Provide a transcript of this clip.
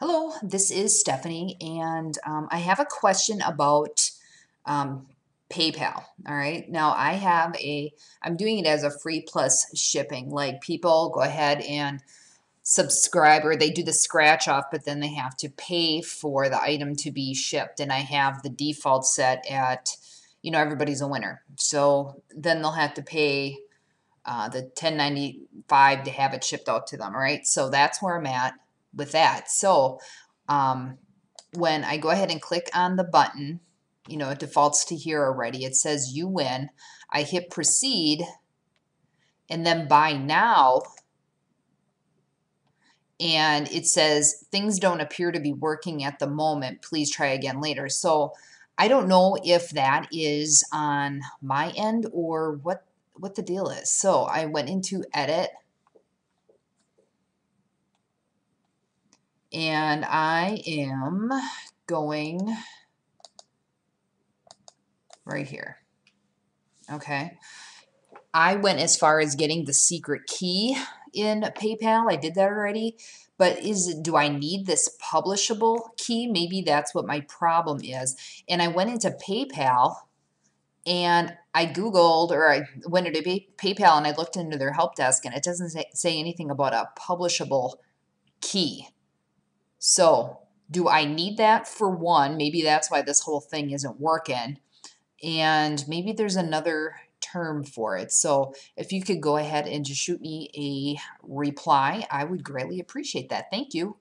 Hello, this is Stephanie, and um, I have a question about um, PayPal. All right, now I have a, I'm doing it as a free plus shipping. Like people go ahead and subscribe or they do the scratch off, but then they have to pay for the item to be shipped. And I have the default set at, you know, everybody's a winner. So then they'll have to pay uh, the 1095 to have it shipped out to them. All right, so that's where I'm at with that. So um, when I go ahead and click on the button, you know, it defaults to here already. It says you win. I hit proceed and then buy now. And it says things don't appear to be working at the moment. Please try again later. So I don't know if that is on my end or what what the deal is. So I went into edit and I am going right here. Okay. I went as far as getting the secret key in PayPal. I did that already. But is do I need this publishable key? Maybe that's what my problem is. And I went into PayPal and I Googled or I went into PayPal and I looked into their help desk and it doesn't say, say anything about a publishable key. So do I need that for one? Maybe that's why this whole thing isn't working. And maybe there's another term for it. So if you could go ahead and just shoot me a reply, I would greatly appreciate that. Thank you.